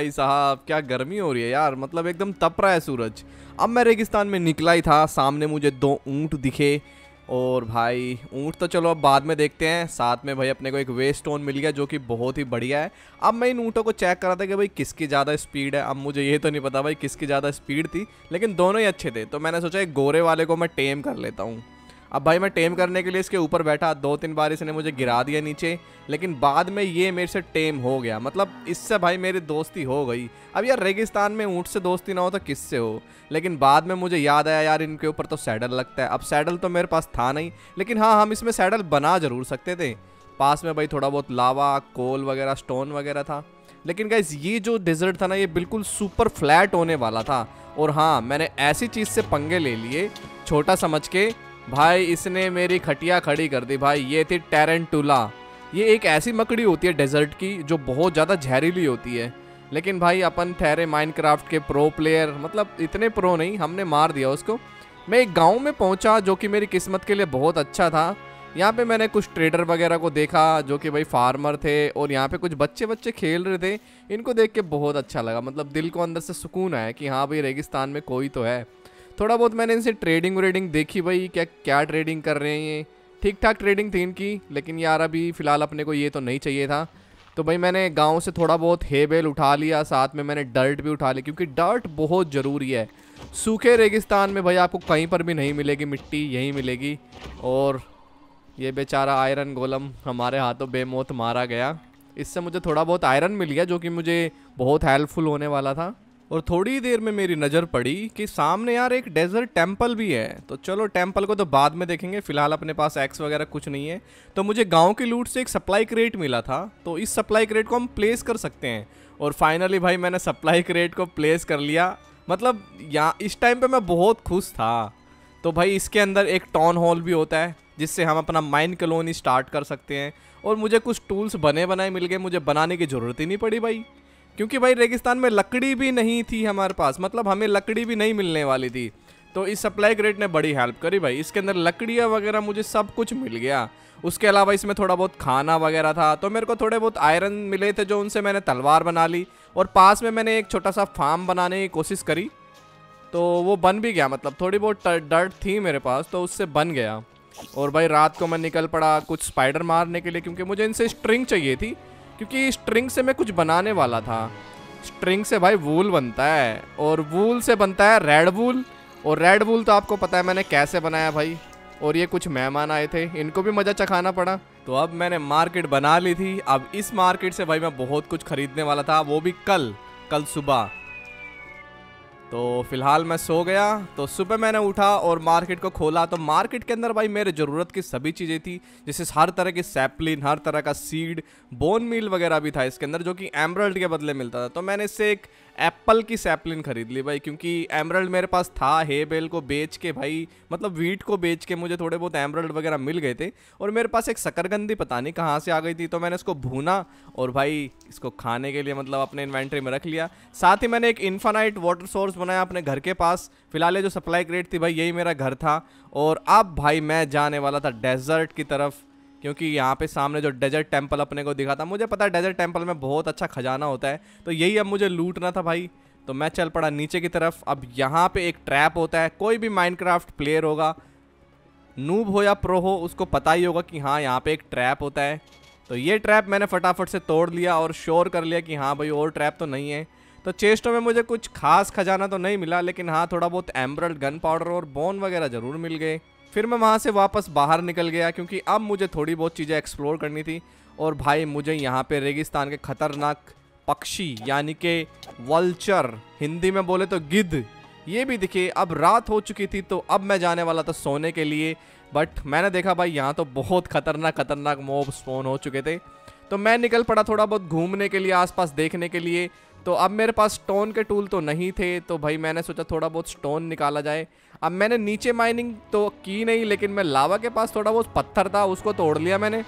भाई साहब, क्या गर्मी हो रही है यार? मतलब एकदम तप रहा है सूरज। अब मैं रेगिस्तान में निकला ही था, सामने मुझे दो ऊँट दिखे। और भाई, ऊँट तो चलो अब बाद में देखते हैं। साथ में भाई अपने को एक वे स्टोन मिल गया, जो कि बहुत ही बढ़िया है। अब मैं इन ऊँटों को चेक करा था कि भाई किसकी ज़्यादा स्पीड है। अब मुझे ये तो नहीं पता भाई किसकी ज़्यादा स्पीड थी, लेकिन दोनों ही अच्छे थे। तो मैंने सोचा एक गोरे वाले को मैं टेम कर लेता हूँ। अब भाई मैं टेम करने के लिए इसके ऊपर बैठा, दो तीन बार इसने मुझे गिरा दिया नीचे, लेकिन बाद में ये मेरे से टेम हो गया। मतलब इससे भाई मेरी दोस्ती हो गई। अब यार रेगिस्तान में ऊँट से दोस्ती ना हो तो किससे हो? लेकिन बाद में मुझे याद आया यार, इनके ऊपर तो सैडल लगता है। अब सैडल तो मेरे पास था नहीं, लेकिन हाँ हम इसमें सैडल बना ज़रूर सकते थे। पास में भाई थोड़ा बहुत लावा, कोल वगैरह स्टोन वगैरह था। लेकिन गाइज़ ये जो डिजर्ट था ना, ये बिल्कुल सुपर फ्लैट होने वाला था। और हाँ मैंने ऐसी चीज़ से पंगे ले लिए, छोटा समझ के भाई, इसने मेरी खटिया खड़ी कर दी भाई। ये थी टेरेंटुला। ये एक ऐसी मकड़ी होती है डेजर्ट की, जो बहुत ज़्यादा जहरीली होती है। लेकिन भाई, अपन ठहरे माइनक्राफ्ट के प्रो प्लेयर मतलब इतने प्रो नहीं, हमने मार दिया उसको। मैं एक गाँव में पहुँचा, जो कि मेरी किस्मत के लिए बहुत अच्छा था। यहाँ पे मैंने कुछ ट्रेडर वगैरह को देखा, जो कि भाई फार्मर थे, और यहाँ पे कुछ बच्चे बच्चे खेल रहे थे। इनको देख के बहुत अच्छा लगा। मतलब दिल को अंदर से सुकून आया कि हाँ भाई, रेगिस्तान में कोई तो है। थोड़ा बहुत मैंने इनसे ट्रेडिंग व्रेडिंग देखी भाई, क्या क्या ट्रेडिंग कर रहे हैं ये। ठीक ठाक ट्रेडिंग थी इनकी, लेकिन यार अभी फ़िलहाल अपने को ये तो नहीं चाहिए था। तो भाई मैंने गाँव से थोड़ा बहुत हे बेल उठा लिया, साथ में मैंने डर्ट भी उठा ली, क्योंकि डर्ट बहुत ज़रूरी है। सूखे रेगिस्तान में भाई आपको कहीं पर भी नहीं मिलेगी, मिट्टी यहीं मिलेगी। और ये बेचारा आयरन गोलम हमारे हाथों बेमौत मारा गया। इससे मुझे थोड़ा बहुत आयरन मिल गया, जो कि मुझे बहुत हेल्पफुल होने वाला था। और थोड़ी देर में मेरी नज़र पड़ी कि सामने यार एक डेजर्ट टेंपल भी है। तो चलो टेंपल को तो बाद में देखेंगे। फ़िलहाल अपने पास एक्स वगैरह कुछ नहीं है। तो मुझे गाँव की लूट से एक सप्लाई क्रेट मिला था। तो इस सप्लाई क्रेट को हम प्लेस कर सकते हैं। और फाइनली भाई मैंने सप्लाई क्रेट को प्लेस कर लिया। मतलब यहाँ इस टाइम पर मैं बहुत खुश था। तो भाई इसके अंदर एक टाउन हॉल भी होता है, जिससे हम अपना माइंड कलोनी स्टार्ट कर सकते हैं। और मुझे कुछ टूल्स बने बनाए मिल गए। मुझे बनाने की ज़रूरत ही नहीं पड़ी भाई। क्योंकि भाई रेगिस्तान में लकड़ी भी नहीं थी हमारे पास मतलब हमें लकड़ी भी नहीं मिलने वाली थी। तो इस सप्लाई ग्रेड ने बड़ी हेल्प करी भाई। इसके अंदर लकड़ियाँ वगैरह मुझे सब कुछ मिल गया। उसके अलावा इसमें थोड़ा बहुत खाना वगैरह था तो मेरे को थोड़े बहुत आयरन मिले थे जो उनसे मैंने तलवार बना ली और पास में मैंने एक छोटा सा फार्म बनाने की कोशिश करी। तो वो बन भी गया मतलब थोड़ी बहुत डर्ट थी मेरे पास तो उससे बन गया। और भाई रात को मैं निकल पड़ा कुछ स्पाइडर मारने के लिए, क्योंकि मुझे इनसे स्ट्रिंग चाहिए थी। क्योंकि स्ट्रिंग से मैं कुछ बनाने वाला था। स्ट्रिंग से भाई वूल बनता है और वूल से बनता है रेड वूल। और रेड वूल तो आपको पता है मैंने कैसे बनाया भाई। और ये कुछ मेहमान आए थे, इनको भी मज़ा चखाना पड़ा। तो अब मैंने मार्केट बना ली थी। अब इस मार्केट से भाई मैं बहुत कुछ खरीदने वाला था, वो भी कल कल सुबह। तो फ़िलहाल मैं सो गया तो सुबह मैंने उठा और मार्केट को खोला। तो मार्केट के अंदर भाई मेरे ज़रूरत की सभी चीज़ें थी, जैसे हर तरह की सैपलिन, हर तरह का सीड, बोन मील वगैरह भी था इसके अंदर, जो कि एमरल्ड के बदले मिलता था। तो मैंने इससे एक एप्पल की सैपलिन खरीद ली भाई, क्योंकि एमरल्ड मेरे पास था, हे बेल को बेच के भाई मतलब वीट को बेच के मुझे थोड़े बहुत एमरल्ड वगैरह मिल गए थे, और मेरे पास एक शकरगंदी पता नहीं कहाँ से आ गई थी तो मैंने इसको भूना और भाई इसको खाने के लिए मतलब अपने इन्वेंट्री में रख लिया। साथ ही मैंने एक इन्फानाइट वाटर सोर्स बनाया अपने घर के पास, फ़िलहाल जो सप्लाई ग्रेड थी भाई, यही मेरा घर था, और अब भाई मैं जाने वाला था डेजर्ट की तरफ़ क्योंकि यहाँ पे सामने जो डेजर्ट टेंपल अपने को दिखा था, मुझे पता है डेजर्ट टेंपल में बहुत अच्छा खजाना होता है तो यही अब मुझे लूटना था भाई। तो मैं चल पड़ा नीचे की तरफ़। अब यहाँ पे एक ट्रैप होता है, कोई भी माइनक्राफ्ट प्लेयर होगा नूब हो या प्रो हो, उसको पता ही होगा कि हाँ यहाँ पे एक ट्रैप होता है। तो ये ट्रैप मैंने फटाफट से तोड़ लिया और श्योर कर लिया कि हाँ भाई, और ट्रैप तो नहीं है। तो चेस्टों में मुझे कुछ खास खजाना तो नहीं मिला, लेकिन हाँ थोड़ा बहुत एम्ब्रल्ड गन पाउडर और बोन वगैरह ज़रूर मिल गए। फिर मैं वहाँ से वापस बाहर निकल गया क्योंकि अब मुझे थोड़ी बहुत चीज़ें एक्सप्लोर करनी थी और भाई मुझे यहाँ पे रेगिस्तान के खतरनाक पक्षी यानी कि वल्चर हिंदी में बोले तो गिद्ध, ये भी दिखे। अब रात हो चुकी थी तो अब मैं जाने वाला था सोने के लिए बट मैंने देखा भाई यहाँ तो बहुत खतरनाक खतरनाक मोब स्पोन हो चुके थे। तो मैं निकल पड़ा थोड़ा बहुत घूमने के लिए, आसपास देखने के लिए। तो अब मेरे पास स्टोन के टूल तो नहीं थे तो भाई मैंने सोचा थोड़ा बहुत स्टोन निकाला जाए। अब मैंने नीचे माइनिंग तो की नहीं, लेकिन मैं लावा के पास थोड़ा बहुत पत्थर था, उसको तोड़ लिया मैंने।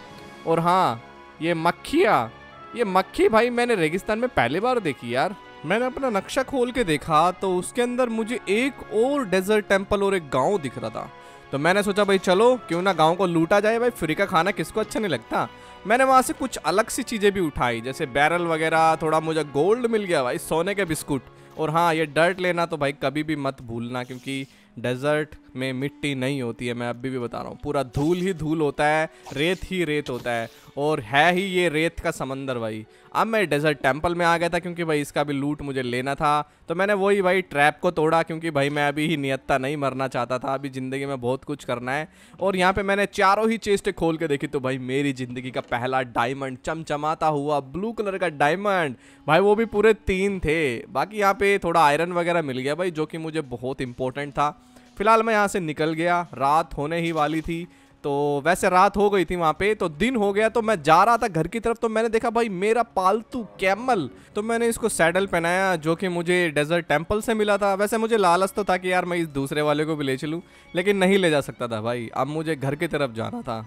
और हाँ ये मक्खियाँ, ये मक्खी भाई मैंने रेगिस्तान में पहली बार देखी यार। मैंने अपना नक्शा खोल के देखा तो उसके अंदर मुझे एक और डेजर्ट टेंपल और एक गाँव दिख रहा था। तो मैंने सोचा भाई चलो, क्यों ना गाँव को लूटा जाए भाई, फ्री का खाना किसको अच्छा नहीं लगता? मैंने वहाँ से कुछ अलग सी चीज़ें भी उठाई, जैसे बैरल वगैरह, थोड़ा मुझे गोल्ड मिल गया भाई, सोने के बिस्कुट। और हाँ ये डर्ट लेना तो भाई कभी भी मत भूलना, क्योंकि डेजर्ट में मिट्टी नहीं होती है, मैं अभी भी बता रहा हूँ। पूरा धूल ही धूल होता है, रेत ही रेत होता है, और है ही ये रेत का समंदर भाई। अब मैं डेजर्ट टेंपल में आ गया था क्योंकि भाई इसका भी लूट मुझे लेना था तो मैंने वही भाई ट्रैप को तोड़ा क्योंकि भाई मैं अभी ही नियत्ता नहीं मरना चाहता था, अभी ज़िंदगी में बहुत कुछ करना है। और यहाँ पे मैंने चारों ही चेस्ट खोल के देखी तो भाई मेरी ज़िंदगी का पहला डायमंड चमचमाता हुआ ब्लू कलर का डायमंड भाई वो भी पूरे तीन थे, बाकी यहाँ पे थोड़ा आयरन वगैरह मिल गया भाई, जो कि मुझे बहुत इंपॉर्टेंट था। फ़िलहाल मैं यहाँ से निकल गया। रात होने ही वाली थी तो वैसे रात हो गई थी वहाँ पे तो दिन हो गया तो मैं जा रहा था घर की तरफ़ तो मैंने देखा, भाई, मेरा पालतू कैमल। तो मैंने इसको सैडल पहनाया, जो कि मुझे डेजर्ट टेंपल से मिला था। वैसे मुझे लालच तो था कि यार मैं इस दूसरे वाले को भी ले चलूँ, लेकिन नहीं ले जा सकता था भाई। अब मुझे घर की तरफ़ जाना था।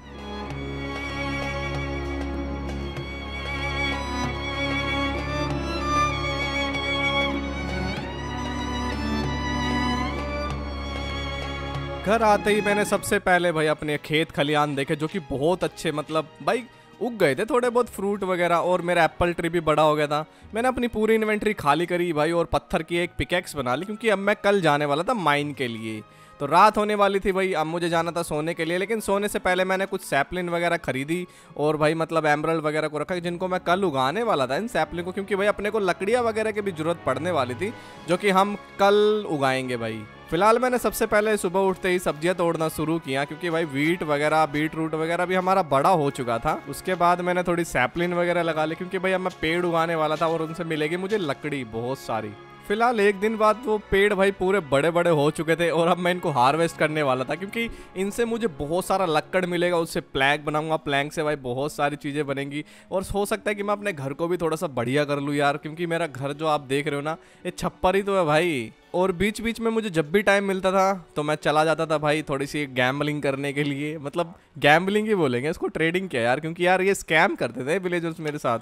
घर आते ही मैंने सबसे पहले भाई अपने खेत खलियान देखे, जो कि बहुत अच्छे मतलब भाई उग गए थे थोड़े बहुत फ्रूट वगैरह, और मेरा एप्पल ट्री भी बड़ा हो गया था। मैंने अपनी पूरी इन्वेंट्री खाली करी भाई, और पत्थर की एक पिकेक्स बना ली, क्योंकि अब मैं कल जाने वाला था माइन के लिए। तो रात होने वाली थी भाई, अब मुझे जाना था सोने के लिए, लेकिन सोने से पहले मैंने कुछ सैपलिन वगैरह खरीदी, और भाई मतलब एमरल्ड वगैरह को रखा, जिनको मैं कल उगाने वाला था इन सैपलिन को, क्योंकि भाई अपने को लकड़ियाँ वगैरह की भी ज़रूरत पड़ने वाली थी, जो कि हम कल उगाएँगे भाई। फ़िलहाल मैंने सबसे पहले सुबह उठते ही सब्ज़ियाँ तोड़ना शुरू किया, क्योंकि भाई वीट वगैरह बीट रूट वगैरह भी हमारा बड़ा हो चुका था। उसके बाद मैंने थोड़ी सैपलिन वगैरह लगा ली, क्योंकि भाई अब मैं पेड़ उगाने वाला था और उनसे मिलेगी मुझे लकड़ी बहुत सारी। फ़िलहाल एक दिन बाद वो पेड़ भाई पूरे बड़े बड़े हो चुके थे और अब मैं इनको हार्वेस्ट करने वाला था, क्योंकि इनसे मुझे बहुत सारा लक्कड़ मिलेगा, उससे प्लैंक बनाऊँगा प्लैंक से भाई बहुत सारी चीज़ें बनेंगी। और हो सकता है कि मैं अपने घर को भी थोड़ा सा बढ़िया कर लूँ यार, क्योंकि मेरा घर जो आप देख रहे हो ना, ये छप्पर ही तो है भाई। और बीच बीच में मुझे जब भी टाइम मिलता था तो मैं चला जाता था भाई थोड़ी सी गैम्बलिंग करने के लिए। मतलब गैम्बलिंग ही बोलेंगे, इसको ट्रेडिंग क्या यार? क्योंकि यार ये स्कैम करते थे विलेजर्स मेरे साथ।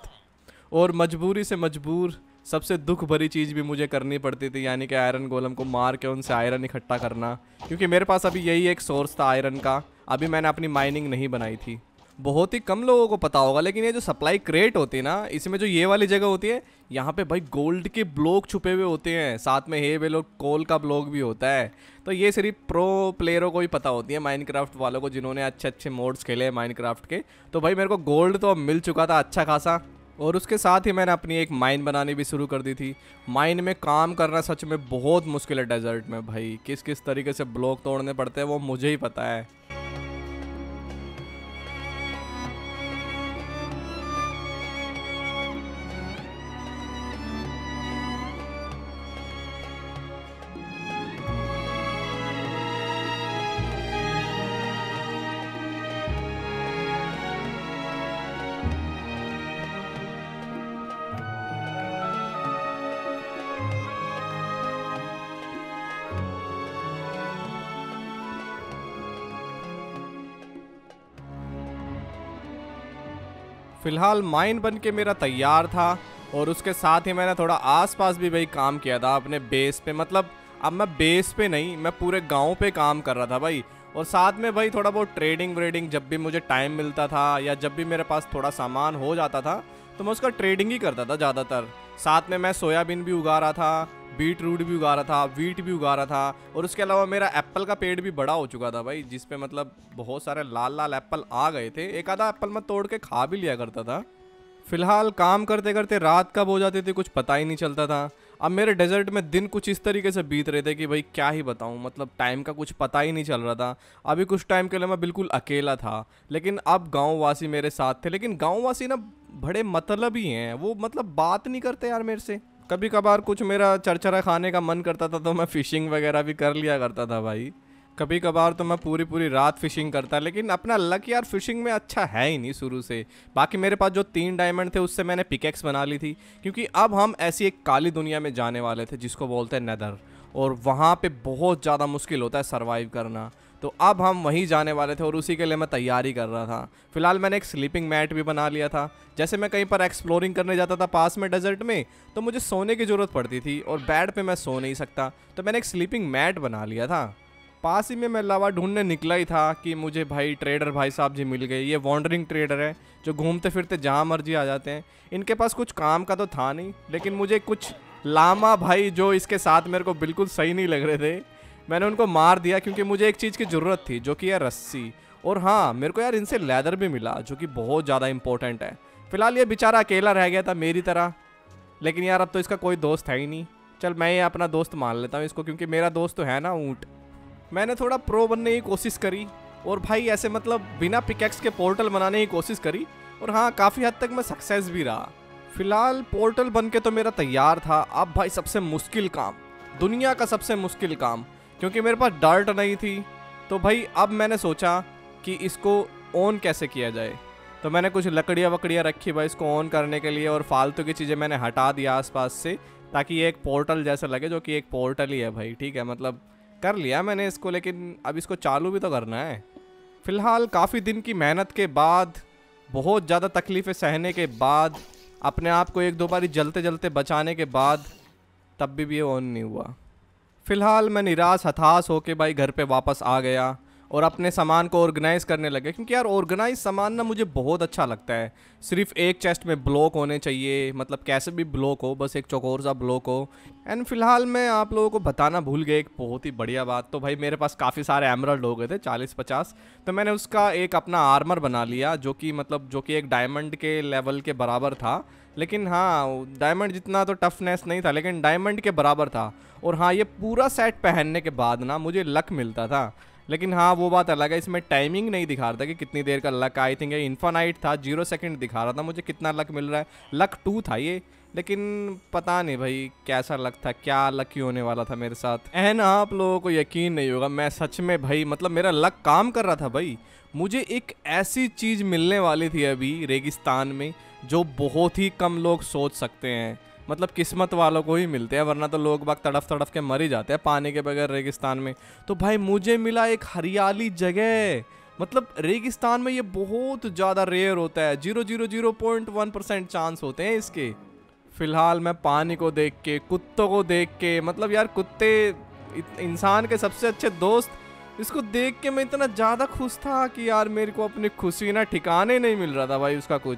और मजबूरी से मजबूर, सबसे दुख भरी चीज़ भी मुझे करनी पड़ती थी, यानी कि आयरन गोलम को मार के उनसे आयरन इकट्ठा करना। क्योंकि मेरे पास अभी यही एक सोर्स था आयरन का, अभी मैंने अपनी माइनिंग नहीं बनाई थी। बहुत ही कम लोगों को पता होगा, लेकिन ये जो सप्लाई क्रेट होती है ना, इसमें जो ये वाली जगह होती है, यहाँ पे भाई गोल्ड के ब्लॉक छुपे हुए होते हैं। साथ में हे वेलो कोल का ब्लॉक भी होता है। तो ये सिर्फ़ प्रो प्लेयरों को ही पता होती है माइनक्राफ्ट वालों को, जिन्होंने अच्छे अच्छे मोड्स खेले हैं माइनक्राफ्ट के। तो भाई मेरे को गोल्ड तो अब मिल चुका था अच्छा खासा, और उसके साथ ही मैंने अपनी एक माइन बनानी भी शुरू कर दी थी। माइन में काम करना सच में बहुत मुश्किल है डेजर्ट में, भाई। किस किस तरीके से ब्लॉक तोड़ने पड़ते हैं, वो मुझे ही पता है। फ़िलहाल माइन बन के मेरा तैयार था और उसके साथ ही मैंने थोड़ा आसपास भी भाई काम किया था अपने बेस पे। मतलब अब मैं बेस पे नहीं, मैं पूरे गाँव पे काम कर रहा था भाई। और साथ में भाई थोड़ा बहुत ट्रेडिंग व्रेडिंग जब भी मुझे टाइम मिलता था या जब भी मेरे पास थोड़ा सामान हो जाता था तो मैं उसका ट्रेडिंग ही करता था ज़्यादातर। साथ में मैं सोयाबीन भी उगा रहा था बीट रूट भी उगा रहा था, वीट भी उगा रहा था, और उसके अलावा मेरा एप्पल का पेड़ भी बड़ा हो चुका था भाई जिस पे मतलब बहुत सारे लाल लाल एप्पल आ गए थे। एक आधा एप्पल मैं तोड़ के खा भी लिया करता था। फ़िलहाल काम करते करते रात कब हो जाती थी कुछ पता ही नहीं चलता था। अब मेरे डेजर्ट में दिन कुछ इस तरीके से बीत रहे थे कि भाई क्या ही बताऊँ मतलब टाइम का कुछ पता ही नहीं चल रहा था। अभी कुछ टाइम के लिए मैं बिल्कुल अकेला था, लेकिन अब गाँव मेरे साथ थे, लेकिन गाँववासी ना बड़े मतलब ही हैं, वो मतलब बात नहीं करते यार मेरे से। कभी कभार कुछ मेरा चरचरा खाने का मन करता था तो मैं फ़िशिंग वगैरह भी कर लिया करता था भाई। कभी कभार तो मैं पूरी पूरी रात फिशिंग करता, लेकिन अपना लक यार फिशिंग में अच्छा है ही नहीं शुरू से। बाकी मेरे पास जो तीन डायमंड थे, उससे मैंने पिकेक्स बना ली थी, क्योंकि अब हम ऐसी एक काली दुनिया में जाने वाले थे, जिसको बोलते हैं नदर और वहाँ पे बहुत ज़्यादा मुश्किल होता है सर्वाइव करना। तो अब हम वहीं जाने वाले थे और उसी के लिए मैं तैयारी कर रहा था। फ़िलहाल मैंने एक स्लीपिंग मैट भी बना लिया था। जैसे मैं कहीं पर एक्सप्लोरिंग करने जाता था पास में डेजर्ट में तो मुझे सोने की ज़रूरत पड़ती थी और बेड पे मैं सो नहीं सकता। तो मैंने एक स्लीपिंग मैट बना लिया था। पास ही में मैं लावा ढूँढने निकला ही था कि मुझे भाई ट्रेडर भाई साहब जी मिल गए। ये वॉन्डरिंग ट्रेडर है, जो घूमते फिरते जहाँ मर्ज़ी आ जाते हैं। इनके पास कुछ काम का तो था नहीं, लेकिन मुझे कुछ लामा भाई जो इसके साथ मेरे को बिल्कुल सही नहीं लग रहे थे मैंने उनको मार दिया क्योंकि मुझे एक चीज़ की ज़रूरत थी, जो कि है रस्सी। और हाँ मेरे को यार इनसे लेदर भी मिला, जो कि बहुत ज़्यादा इंपॉर्टेंट है। फ़िलहाल ये बेचारा अकेला रह गया था मेरी तरह। लेकिन यार अब तो इसका कोई दोस्त है ही नहीं। चल, मैं ये अपना दोस्त मान लेता हूँ इसको, क्योंकि मेरा दोस्त तो है ना ऊँट। मैंने थोड़ा प्रो बनने की कोशिश करी, और भाई ऐसे मतलब बिना पिकेक्स के पोर्टल बनाने की कोशिश करी, और हाँ काफ़ी हद तक मैं सक्सेस भी रहा। फ़िलहाल पोर्टल बन के तो मेरा तैयार था। अब भाई सबसे मुश्किल काम, दुनिया का सबसे मुश्किल काम क्योंकि मेरे पास डर्ट नहीं थी। तो भाई अब मैंने सोचा कि इसको ऑन कैसे किया जाए। तो मैंने कुछ लकड़ियाँ वकड़ियाँ रखी भाई इसको ऑन करने के लिए और फालतू की चीज़ें मैंने हटा दिया आसपास से ताकि ये एक पोर्टल जैसा लगे जो कि एक पोर्टल ही है भाई ठीक है? मतलब कर लिया मैंने इसको लेकिन अब इसको चालू भी तो करना है। फ़िलहाल काफ़ी दिन की मेहनत के बाद बहुत ज़्यादा तकलीफ़ें सहने के बाद अपने आप को एक दो बारी जलते जलते बचाने के बाद तब भी, भी ये ऑन नहीं हुआ। फ़िलहाल मैं निराश, हताश होके भाई घर पे वापस आ गया और अपने सामान को ऑर्गेनाइज करने लगे। क्योंकि यार ऑर्गेनाइज सामान ना मुझे बहुत अच्छा लगता है। सिर्फ़ एक चेस्ट में ब्लॉक होने चाहिए मतलब कैसे भी ब्लॉक हो, बस एक चौकोर सा ब्लॉक हो। एंड फ़िलहाल मैं आप लोगों को बताना भूल गया, एक बहुत ही बढ़िया बात। तो भाई मेरे पास काफ़ी सारे एमरल्ड हो गए थे, चालीस, पचास। तो मैंने उसका एक अपना आर्मर बना लिया, जो कि मतलब जो कि एक डायमंड के लेवल के बराबर था। लेकिन हाँ डायमंड जितना तो टफनेस नहीं था, लेकिन डायमंड के बराबर था। और हाँ ये पूरा सेट पहनने के बाद ना मुझे लक मिलता था। लेकिन हाँ वो बात अलग है, इसमें टाइमिंग नहीं दिखा रहा था कि कितनी देर का लक आई थिंक ये इन्फानाइट था ज़ीरो सेकंड दिखा रहा था मुझे कितना लक मिल रहा है। लक टू था ये, लेकिन पता नहीं भाई कैसा लक था, क्या लकी होने वाला था मेरे साथ। एन आप लोगों को यकीन नहीं होगा, मैं सच में भाई मतलब मेरा लक काम कर रहा था भाई। मुझे एक ऐसी चीज़ मिलने वाली थी अभी रेगिस्तान में जो बहुत ही कम लोग सोच सकते हैं। मतलब किस्मत वालों को ही मिलते हैं, वरना तो लोग बाग तड़फ तड़फ के मर ही जाते हैं पानी के बगैर रेगिस्तान में। तो भाई मुझे मिला एक हरियाली जगह। मतलब रेगिस्तान में ये बहुत ज़्यादा रेयर होता है। Zero zero zero point one percent chance होते हैं इसके। फ़िलहाल मैं पानी को देख के, कुत्तों को देख के मतलब यार कुत्ते इंसान के सबसे अच्छे दोस्त, इसको देख के मैं इतना ज़्यादा खुश था कि यार मेरे को अपनी खुशी ना ठिकाने नहीं मिल रहा था भाई उसका कुछ।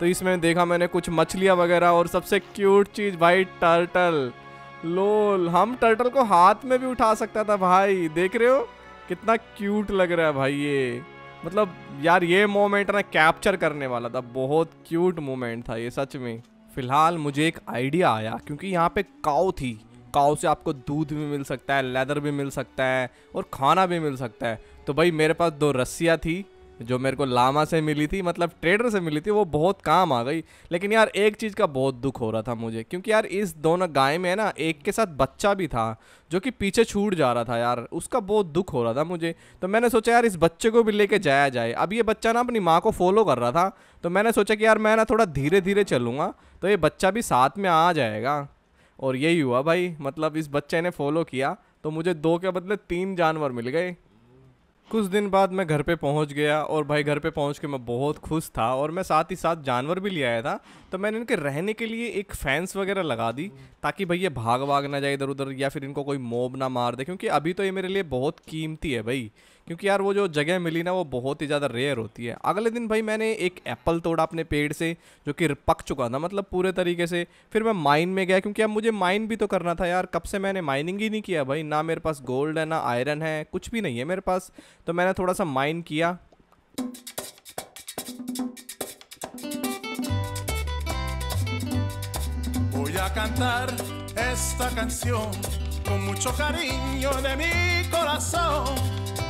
तो इसमें देखा मैंने कुछ मछलियाँ वगैरह और सबसे क्यूट चीज़ भाई टर्टल लोल हम टर्टल को हाथ में भी उठा सकता था भाई। देख रहे हो? कितना क्यूट लग रहा है भाई ये। मतलब यार ये मोमेंट ना कैप्चर करने वाला था। बहुत क्यूट मोमेंट था ये, सच में। फ़िलहाल मुझे एक आइडिया आया, क्योंकि यहाँ पे काउ थी। काउ से आपको दूध भी मिल सकता है लेदर भी मिल सकता है और खाना भी मिल सकता है। तो भाई मेरे पास दो रस्सियाँ थी जो मेरे को लामा से मिली थी मतलब ट्रेडर से मिली थी, वो बहुत काम आ गई। लेकिन यार, एक चीज़ का बहुत दुख हो रहा था मुझे, क्योंकि यार, इस दोनों गाय में ना, एक के साथ बच्चा भी था, जो कि पीछे छूट जा रहा था यार, उसका बहुत दुख हो रहा था मुझे। तो मैंने सोचा, यार, इस बच्चे को भी लेके जाया जाए। अब ये बच्चा ना अपनी माँ को फॉलो कर रहा था तो मैंने सोचा कि यार, मैं ना थोड़ा धीरे धीरे चलूँगा तो ये बच्चा भी साथ में आ जाएगा। और यही हुआ भाई मतलब इस बच्चे ने फॉलो किया तो मुझे दो के बदले तीन जानवर मिल गए। कुछ दिन बाद मैं घर पे पहुँच गया और भाई घर पे पहुँच के मैं बहुत खुश था और मैं साथ ही साथ जानवर भी ले आया था। तो मैंने इनके रहने के लिए एक फैंस वगैरह लगा दी ताकि भाई ये भाग भाग ना जाए इधर उधर या फिर इनको कोई मोब ना मार दे, क्योंकि अभी तो ये मेरे लिए बहुत कीमती है भाई। क्योंकि यार वो जो जगह मिली ना, वो बहुत ही ज़्यादा रेयर होती है। अगले दिन भाई मैंने एक एप्पल तोड़ा अपने पेड़ से, जो कि पक चुका था मतलब पूरे तरीके से। फिर मैं माइन में गया, क्योंकि अब मुझे माइन भी तो करना था यार। कब से मैंने माइनिंग ही नहीं किया भाई। ना मेरे पास गोल्ड है, ना आयरन है, कुछ भी नहीं है मेरे पास। तो मैंने थोड़ा सा माइन किया cantar esta canción con mucho cariño de mi corazón.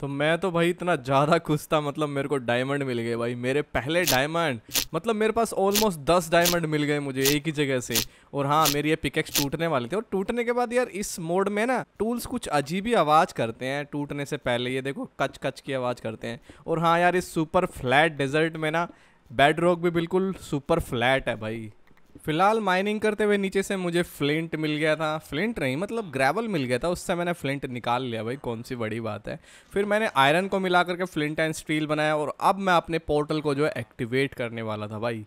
तो मैं तो भाई इतना ज़्यादा खुश था मतलब मेरे को डायमंड मिल गए भाई। मेरे पहले डायमंड मतलब मेरे पास ऑलमोस्ट दस डायमंड मिल गए मुझे एक ही जगह से। और हाँ मेरी ये पिकेक्स टूटने वाली थी। और टूटने के बाद यार इस मोड में ना टूल्स कुछ अजीब ही आवाज़ करते हैं, टूटने से पहले। ये देखो कच कच की आवाज़ करते हैं। और हाँ यार, इस सुपर फ्लैट डेजर्ट में ना बेड रॉक भी बिल्कुल सुपर फ्लैट है भाई। फ़िलहाल माइनिंग करते हुए नीचे से मुझे फ्लिंट मिल गया था। फ्लिंट नहीं मतलब ग्रेवल मिल गया था। उससे मैंने फ्लिंट निकाल लिया भाई, कौन सी बड़ी बात है। फिर मैंने आयरन को मिला करके फ्लिंट एंड स्टील बनाया और अब मैं अपने पोर्टल को जो है एक्टिवेट करने वाला था भाई।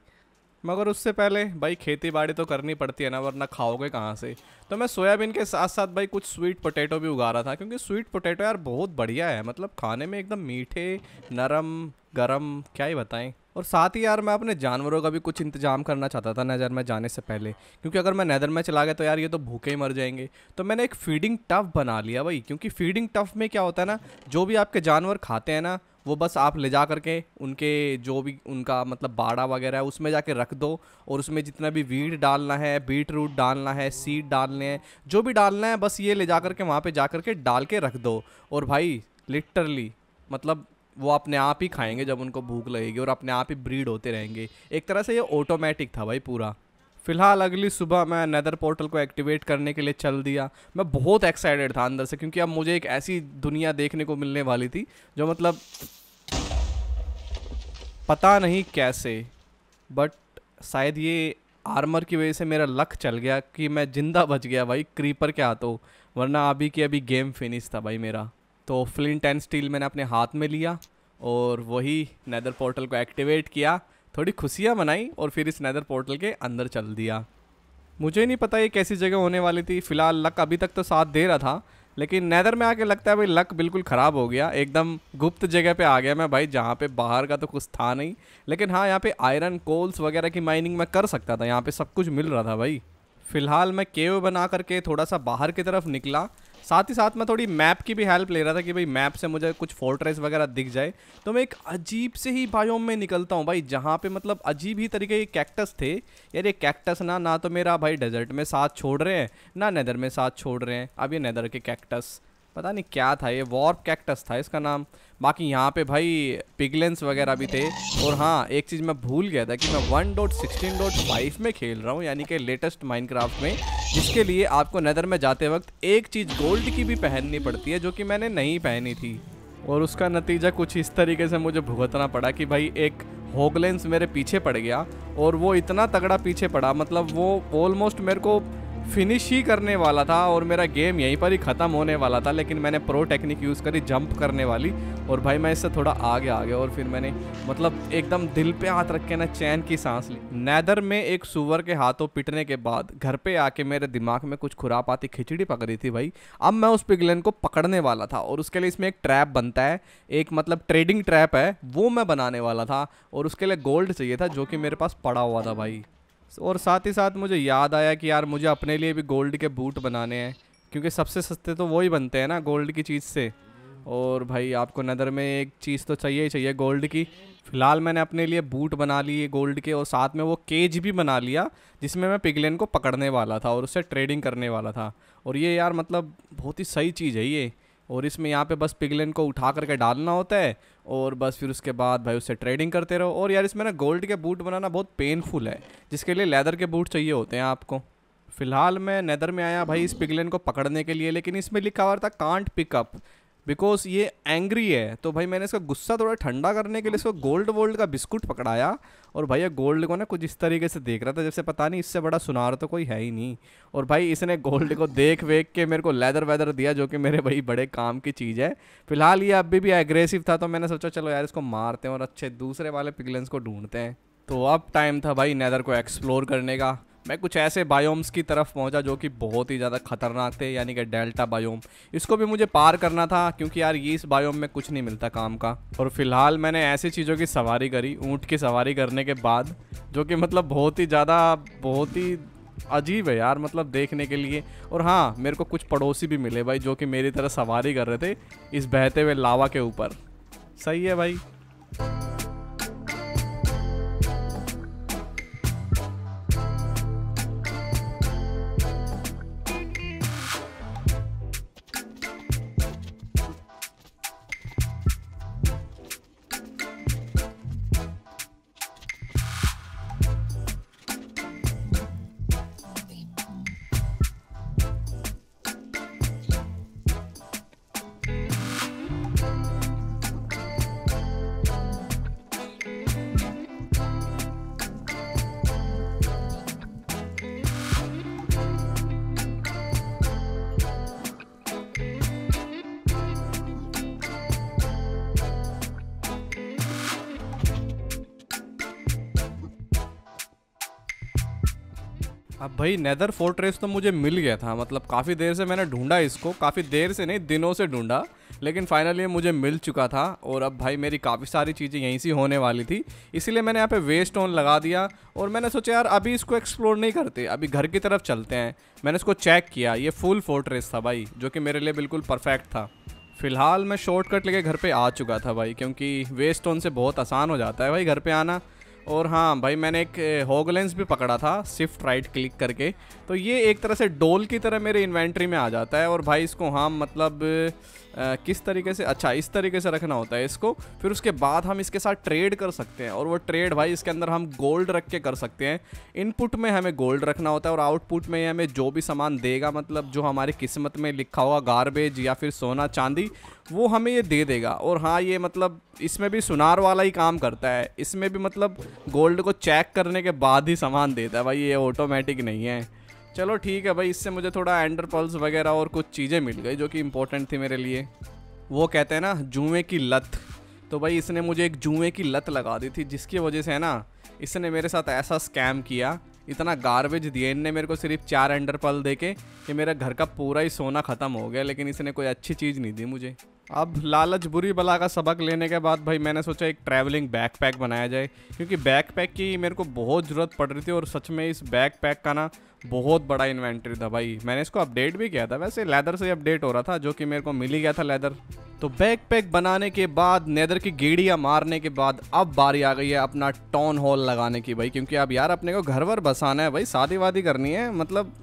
मगर उससे पहले भाई खेती बाड़ी तो करनी पड़ती है ना, वरना खाओगे कहाँ से? तो मैं सोयाबीन के साथ साथ भाई कुछ स्वीट पोटैटो भी उगा रहा था, क्योंकि स्वीट पोटैटो यार बहुत बढ़िया है। मतलब खाने में एकदम मीठे, नरम, गरम, क्या ही बताएँ। और साथ ही यार, मैं अपने जानवरों का भी कुछ इंतज़ाम करना चाहता था नज़र में जाने से पहले। क्योंकि अगर मैं नदर में चला गया तो यार ये तो भूखे ही मर जाएँगे। तो मैंने एक फीडिंग टफ बना लिया भाई, क्योंकि फीडिंग टफ में क्या होता है ना, जो भी आपके जानवर खाते हैं ना, वो बस आप ले जा करके उनके जो भी उनका मतलब बाड़ा वगैरह है, उसमें जाके रख दो और उसमें जितना भी वीड डालना है बीट रूट डालना है सीड डालने हैं, जो भी डालना है, बस ये ले जा करके वहाँ पे जा करके डाल के रख दो। और भाई लिटरली मतलब वो अपने आप ही खाएँगे जब उनको भूख लगेगी और अपने आप ही ब्रीड होते रहेंगे। एक तरह से ये ऑटोमेटिक था भाई पूरा। फ़िलहाल अगली सुबह मैं नेदर पोर्टल को एक्टिवेट करने के लिए चल दिया। मैं बहुत एक्साइटेड था अंदर से क्योंकि अब मुझे एक ऐसी दुनिया देखने को मिलने वाली थी, जो मतलब पता नहीं कैसे बट शायद ये आर्मर की वजह से मेरा लक चल गया कि मैं ज़िंदा बच गया भाई क्रीपर के हाथों, वरना अभी की अभी गेम फिनिश था भाई मेरा। तो फ्लिंट एंड स्टील मैंने अपने हाथ में लिया और वही नैदर पोर्टल को एक्टिवेट किया। थोड़ी खुशियाँ मनाई और फिर इस नैदर पोर्टल के अंदर चल दिया। मुझे नहीं पता ये कैसी जगह होने वाली थी। फ़िलहाल लक अभी तक तो साथ दे रहा था, लेकिन नैदर में आके लगता है भाई लक बिल्कुल ख़राब हो गया। एकदम गुप्त जगह पे आ गया मैं भाई, जहाँ पे बाहर का तो कुछ था नहीं। लेकिन हाँ यहाँ पे आयरन कोल्स वगैरह की माइनिंग मैं कर सकता था। यहाँ पे सब कुछ मिल रहा था भाई। फ़िलहाल मैं केव बना करके थोड़ा सा बाहर की तरफ़ निकला साथ ही साथ मैं थोड़ी मैप की भी हेल्प ले रहा था कि भाई मैप से मुझे कुछ फोर्ट्रेस वगैरह दिख जाए। तो मैं एक अजीब से ही बायोम में निकलता हूँ भाई, जहाँ पे मतलब अजीब ही तरीके के कैक्टस थे। यार ये कैक्टस ना ना तो मेरा भाई डेजर्ट में साथ छोड़ रहे हैं, ना नैदर में साथ छोड़ रहे हैं। अब ये नैदर के कैक्टस पता नहीं क्या था ये वॉर्प कैक्टस था इसका नाम। बाकी यहाँ पे भाई पिगलेंस वगैरह भी थे। और हाँ एक चीज़ मैं भूल गया था कि मैं one dot sixteen dot five में खेल रहा हूँ, यानी कि लेटेस्ट माइनक्राफ्ट में, जिसके लिए आपको नदर में जाते वक्त एक चीज़ गोल्ड की भी पहननी पड़ती है, जो कि मैंने नहीं पहनी थी। और उसका नतीजा कुछ इस तरीके से मुझे भुगतना पड़ा कि भाई एक होगलेंस मेरे पीछे पड़ गया, और वो इतना तगड़ा पीछे पड़ा मतलब वो ऑलमोस्ट मेरे को फिनिश ही करने वाला था और मेरा गेम यहीं पर ही ख़त्म होने वाला था, लेकिन मैंने प्रो टेक्निक यूज़ करी जंप करने वाली और भाई मैं इससे थोड़ा आगे आ गया और फिर मैंने मतलब एकदम दिल पे हाथ रख के ना चैन की सांस ली। नैदर में एक सुअर के हाथों पिटने के बाद घर पे आके मेरे दिमाग में कुछ खुरापाती खिचड़ी पक रही थी भाई। अब मैं उस पिगलन को पकड़ने वाला था और उसके लिए इसमें एक ट्रैप बनता है, एक मतलब ट्रेडिंग ट्रैप है, वो मैं बनाने वाला था और उसके लिए गोल्ड चाहिए था जो कि मेरे पास पड़ा हुआ था भाई। और साथ ही साथ मुझे याद आया कि यार मुझे अपने लिए भी गोल्ड के बूट बनाने हैं, क्योंकि सबसे सस्ते तो वही बनते हैं ना, गोल्ड की चीज़ से। और भाई आपको नज़र में एक चीज़ तो चाहिए ही चाहिए, गोल्ड की। फ़िलहाल मैंने अपने लिए बूट बना लिए गोल्ड के, और साथ में वो केज भी बना लिया, जिसमें मैं पिगलेन को पकड़ने वाला था और उससे ट्रेडिंग करने वाला था। और ये यार मतलब बहुत ही सही चीज़ है ये। और इसमें यहाँ पे बस पिगलेन को उठा करके डालना होता है और बस फिर उसके बाद भाई उससे ट्रेडिंग करते रहो। और यार इसमें ना गोल्ड के बूट बनाना बहुत पेनफुल है, जिसके लिए लेदर के बूट चाहिए होते हैं आपको। फ़िलहाल मैं नेदर में आया भाई इस पिगलेन को पकड़ने के लिए, लेकिन इसमें लिखा हुआ था कांट पिकअप बिकॉज़ ये एंग्री है तो भाई मैंने इसका गुस्सा थोड़ा ठंडा करने के लिए इसको गोल्ड वोल्ड का बिस्कुट पकड़ाया। और भाई ये गोल्ड को ना कुछ इस तरीके से देख रहा था, जैसे पता नहीं इससे बड़ा सुनार तो कोई है ही नहीं। और भाई इसने गोल्ड को देख, वेख के मेरे को लेदर वेदर दिया, जो कि मेरे भाई बड़े काम की चीज़ है। फ़िलहाल ये अभी भी एग्रेसिव था तो मैंने सोचा चलो यार इसको मारते हैं और अच्छे दूसरे वाले पिगलेंस को ढूंढते हैं। तो अब टाइम था भाई नैदर को एक्सप्लोर करने का। मैं कुछ ऐसे बायोम्स की तरफ़ पहुँचा जो कि बहुत ही ज़्यादा खतरनाक थे, यानी कि डेल्टा बायोम इसको भी मुझे पार करना था, क्योंकि यार ये इस बायोम में कुछ नहीं मिलता काम का। और फ़िलहाल मैंने ऐसी चीज़ों की सवारी करी, ऊँट की सवारी करने के बाद, जो कि मतलब बहुत ही ज़्यादा, बहुत ही अजीब है यार मतलब देखने के लिए। और हाँ मेरे को कुछ पड़ोसी भी मिले भाई, जो कि मेरी तरह सवारी कर रहे थे इस बहते हुए लावा के ऊपर। सही है भाई। भाई नेदर फोर्ट्रेस तो मुझे मिल गया था। मतलब काफ़ी देर से मैंने ढूंढा इसको, काफ़ी देर से नहीं, दिनों से ढूंढा, लेकिन फाइनली ये मुझे मिल चुका था और अब भाई मेरी काफ़ी सारी चीज़ें यहीं से होने वाली थी। इसीलिए मैंने यहाँ पे वेस्ट ऑन लगा दिया और मैंने सोचा, यार, अभी इसको एक्सप्लोर नहीं करते, अभी घर की तरफ़ चलते हैं। मैंने इसको चेक किया, ये फुल फोर्ट्रेस था भाई, जो कि मेरे लिए बिल्कुल परफेक्ट था। फ़िलहाल मैं शॉर्टकट लेके घर पे आ चुका था भाई, क्योंकि वेस्ट ऑन से बहुत आसान हो जाता है भाई, घर पे आना। और हाँ भाई मैंने एक होगलेंस भी पकड़ा था स्विफ्ट राइट क्लिक करके। तो ये एक तरह से डोल की तरह मेरे इन्वेंट्री में आ जाता है और भाई इसको हाँ मतलब आ, किस तरीके से अच्छा इस तरीके से रखना होता है इसको फिर उसके बाद हम इसके साथ ट्रेड कर सकते हैं और वो ट्रेड भाई इसके अंदर हम गोल्ड रख के कर सकते हैं। इनपुट में हमें गोल्ड रखना होता है और आउटपुट में हमें जो भी सामान देगा मतलब जो हमारी किस्मत में लिखा होगा गार्बेज या फिर सोना चांदी वो हमें ये दे देगा। और हाँ ये मतलब इसमें भी सुनार वाला ही काम करता है। इसमें भी मतलब गोल्ड को चेक करने के बाद ही सामान देता है। भाई ये ऑटोमेटिक नहीं है। चलो ठीक है भाई, इससे मुझे थोड़ा एंडर पल्स वगैरह और कुछ चीज़ें मिल गई जो कि इंपॉर्टेंट थी मेरे लिए। वो कहते हैं ना, जुएँ की लत। तो भाई, इसने मुझे एक जुएँ की लत लगा दी थी, जिसकी वजह से है ना, इसने मेरे साथ ऐसा स्कैम किया, इतना गार्बेज दिया। इनने मेरे को सिर्फ़ चार अंडर पल दे के कि मेरा घर का पूरा ही सोना ख़त्म हो गया, लेकिन इसने कोई अच्छी चीज़ नहीं दी मुझे। अब लालच बुरी बला का सबक लेने के बाद भाई मैंने सोचा एक ट्रैवलिंग बैकपैक बनाया जाए, क्योंकि बैकपैक की मेरे को बहुत ज़रूरत पड़ रही थी और सच में इस बैकपैक का ना बहुत बड़ा इन्वेंट्री था भाई। मैंने इसको अपडेट भी किया था, वैसे लेदर से अपडेट हो रहा था, जो कि मेरे को मिल ही गया था लेदर तो बैकपैक बनाने के बाद नेदर की गेड़ियाँ मारने के बाद अब बारी आ गई है अपना टाउन हॉल लगाने की भाई, क्योंकि अब यार अपने को घर वर बसाना है भाई शादी वादी करनी है मतलब